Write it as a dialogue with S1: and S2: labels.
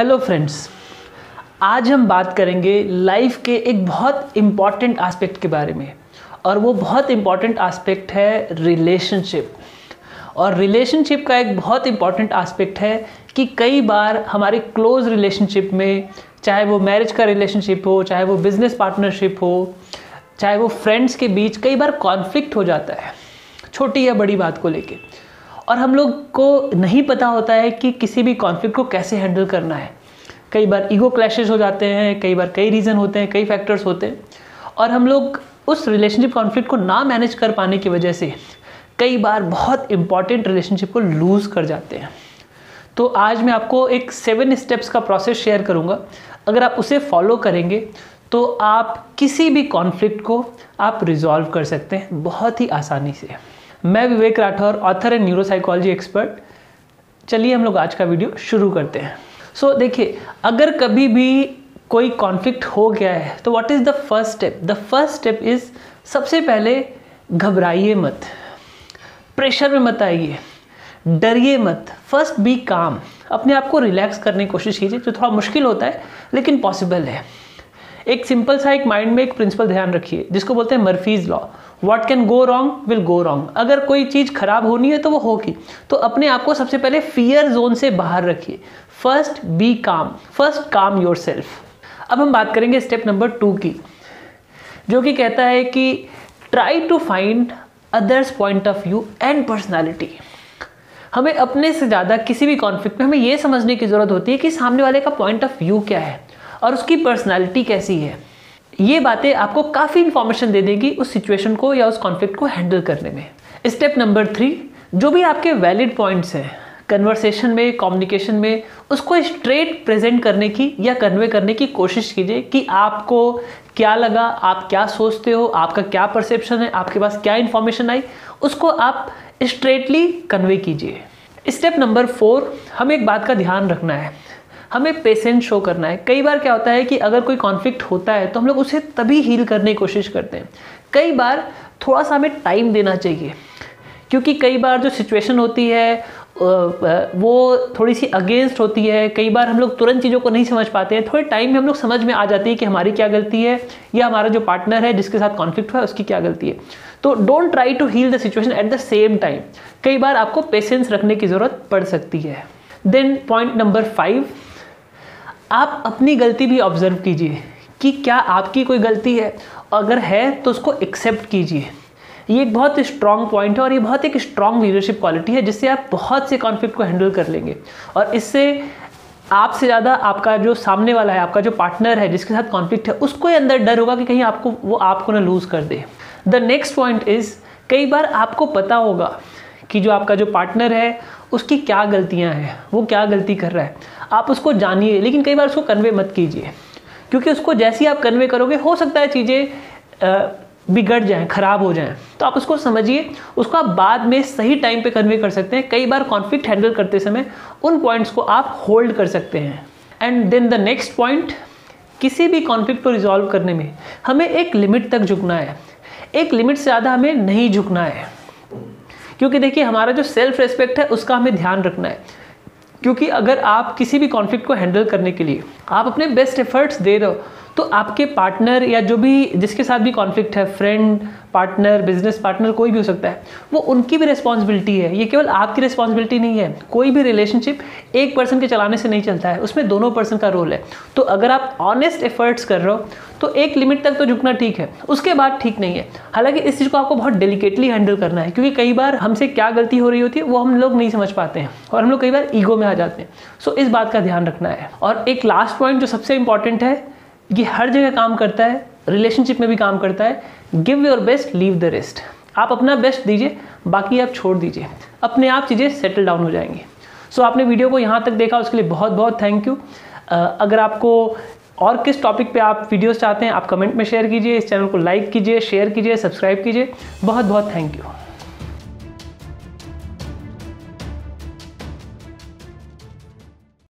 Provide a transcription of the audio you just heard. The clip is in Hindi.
S1: हेलो फ्रेंड्स आज हम बात करेंगे लाइफ के एक बहुत इंपॉर्टेंट एस्पेक्ट के बारे में। और वो बहुत इंपॉर्टेंट एस्पेक्ट है रिलेशनशिप और रिलेशनशिप का एक बहुत इंपॉर्टेंट एस्पेक्ट है कि कई बार हमारे क्लोज रिलेशनशिप में, चाहे वो मैरिज का रिलेशनशिप हो, चाहे वो बिज़नेस पार्टनरशिप हो, चाहे वो फ्रेंड्स के बीच कई बार कॉन्फ्लिक्ट हो जाता है। छोटी या बड़ी बात को लेके। और हम लोग को नहीं पता होता है कि किसी भी कॉन्फ्लिक्ट को कैसे हैंडल करना है। कई बार ईगो क्लैशेस हो जाते हैं, कई बार कई रीज़न होते हैं, कई फैक्टर्स होते हैं। और हम लोग उस रिलेशनशिप कॉन्फ्लिक्ट को ना मैनेज कर पाने की वजह से कई बार बहुत इंपॉर्टेंट रिलेशनशिप को लूज़ कर जाते हैं। तो आज मैं आपको एक सेवन स्टेप्स का प्रोसेस शेयर करूँगा। अगर आप उसे फॉलो करेंगे तो आप किसी भी कॉन्फ्लिक्ट को आप रिजॉल्व कर सकते हैं बहुत ही आसानी से। मैं Vivek Rathore author and neuropsychology expert चलिए हम लोग आज का वीडियो शुरू करते हैं। सो so, देखिए अगर कभी भी कोई कॉन्फ्लिक्ट हो गया है तो what is the first step the first step is सबसे पहले घबराइए मत। प्रेशर में मत आइए। डरिए मत। फ़र्स्ट बी काम अपने आप को रिलैक्स करने की कोशिश कीजिए जो थोड़ा मुश्किल होता है लेकिन पॉसिबल है। एक सिंपल सा एक माइंड में एक प्रिंसिपल ध्यान रखिए, जिसको बोलते हैं Murphy's law. What can go wrong will go wrong अगर कोई चीज़ खराब होनी है तो वो होगी। तो अपने आप को सबसे पहले फियर जोन से बाहर रखिए। First be calm first calm your अब हम बात करेंगे स्टेप नंबर टू की, जो कि कहता है कि try to find others point of view and personality हमें अपने से ज़्यादा किसी भी कॉन्फ्लिक्ट में हमें यह समझने की ज़रूरत होती है कि सामने वाले का पॉइंट ऑफ़ व्यू क्या है। और उसकी पर्सनैलिटी कैसी है? ये बातें आपको काफ़ी इन्फॉर्मेशन दे देगी उस सिचुएशन को या उस कॉन्फ्लिक्ट को हैंडल करने में। स्टेप नंबर थ्री जो भी आपके वैलिड पॉइंट्स हैं कन्वर्सेशन में कम्युनिकेशन में, उसको स्ट्रेट प्रेजेंट करने की या कन्वे करने की कोशिश कीजिए कि आपको क्या लगा, आप क्या सोचते हो, आपका क्या परसेप्शन है, आपके पास क्या इन्फॉर्मेशन आई, उसको आप स्ट्रेटली कन्वे कीजिए। स्टेप नंबर फोर हमें एक बात का ध्यान रखना है। हमें पेशेंट शो करना है। कई बार क्या होता है कि अगर कोई कॉन्फ्लिक्ट होता है तो हम लोग उसे तभी हील करने की कोशिश करते हैं। कई बार थोड़ा सा हमें टाइम देना चाहिए, क्योंकि कई बार जो सिचुएशन होती है वो थोड़ी सी अगेंस्ट होती है। कई बार हम लोग तुरंत चीज़ों को नहीं समझ पाते हैं। थोड़े टाइम में हम लोग समझ में आ जाती है कि हमारी क्या गलती है, या हमारा जो पार्टनर है जिसके साथ कॉन्फ्लिक्ट हुआ है, उसकी क्या गलती है। तो don't try to heal the situation at the same time कई बार आपको पेशेंस रखने की ज़रूरत पड़ सकती है। देन पॉइंट नंबर फाइव आप अपनी गलती भी ऑब्ज़र्व कीजिए कि क्या आपकी कोई गलती है। अगर है तो उसको एक्सेप्ट कीजिए। ये एक बहुत स्ट्रॉन्ग पॉइंट है और ये बहुत एक स्ट्रॉन्ग लीडरशिप क्वालिटी है, जिससे आप बहुत से कॉन्फ्लिक्ट को हैंडल कर लेंगे। और इससे आपसे ज़्यादा आपका जो सामने वाला है, आपका जो पार्टनर है, जिसके साथ कॉन्फ्लिक्ट है, उसको ही अंदर डर होगा कि कहीं आपको, वो आपको ना लूज़ कर दे। द नेक्स्ट पॉइंट इज़ कई बार आपको पता होगा कि जो आपका जो पार्टनर है उसकी क्या गलतियाँ हैं, वो क्या गलती कर रहा है, आप उसको जानिए, लेकिन कई बार उसको कन्वे मत कीजिए। क्योंकि उसको जैसे ही आप कन्वे करोगे, हो सकता है चीज़ें बिगड़ जाएँ, खराब हो जाएँ। तो आप उसको समझिए, उसको आप बाद में सही टाइम पे कन्वे कर सकते हैं। कई बार कॉन्फ्लिक्ट हैंडल करते समय उन पॉइंट्स को आप होल्ड कर सकते हैं। And then the next point किसी भी कॉन्फ्लिक्ट को रिजॉल्व करने में हमें एक लिमिट तक झुकना है। एक लिमिट से ज़्यादा हमें नहीं झुकना है। क्योंकि देखिए, हमारा जो सेल्फ रेस्पेक्ट है, उसका हमें ध्यान रखना है। क्योंकि अगर आप किसी भी कॉन्फ्लिक्ट को हैंडल करने के लिए आप अपने बेस्ट एफर्ट्स दे रहे हो तो आपके पार्टनर या जो भी जिसके साथ भी कॉन्फ्लिक्ट है फ्रेंड पार्टनर बिज़नेस पार्टनर कोई भी हो सकता है, वो उनकी भी रिस्पॉन्सिबिलिटी है। ये केवल आपकी रिस्पॉन्सिबिलिटी नहीं है। कोई भी रिलेशनशिप एक पर्सन के चलाने से नहीं चलता है। उसमें दोनों पर्सन का रोल है। तो अगर आप ऑनेस्ट एफर्ट्स कर रहे हो तो एक लिमिट तक तो झुकना ठीक है। उसके बाद ठीक नहीं है। हालाँकि इस चीज़ को आपको बहुत डेलिकेटली हैंडल करना है, क्योंकि कई बार हमसे क्या गलती हो रही होती है, वो हम लोग नहीं समझ पाते हैं और हम लोग कई बार ईगो में आ जाते हैं। सो इस बात का ध्यान रखना है। और एक लास्ट पॉइंट जो सबसे इंपॉर्टेंट है ये हर जगह काम करता है रिलेशनशिप में भी काम करता है। Give your best leave the rest आप अपना बेस्ट दीजिए बाकी आप छोड़ दीजिए। अपने आप चीज़ें सेटल डाउन हो जाएँगी। सो so, आपने वीडियो को यहाँ तक देखा उसके लिए बहुत बहुत थैंक यू अगर आपको और किस टॉपिक पे आप वीडियोस चाहते हैं आप कमेंट में शेयर कीजिए इस चैनल को लाइक कीजिए शेयर कीजिए सब्सक्राइब कीजिए। बहुत बहुत थैंक यू